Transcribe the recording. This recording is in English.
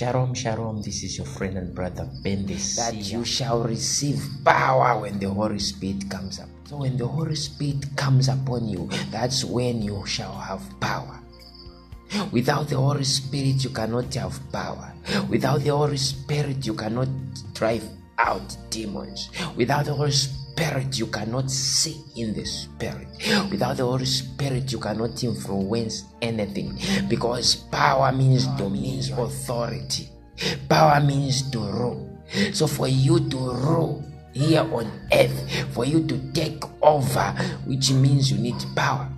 Shalom, shalom. This is your friend and brother Ben the that you shall receive power when the Holy Spirit comes up. So when the Holy Spirit comes upon you, that's when you shall have power. Without the Holy Spirit, you cannot have power. Without the Holy Spirit, you cannot drive out demons. Without the Holy Spirit, you cannot see in the Spirit. Without the Holy Spirit, you cannot influence anything because power means dominion, authority. Power means to rule. So for you to rule here on earth, for you to take over, which means you need power.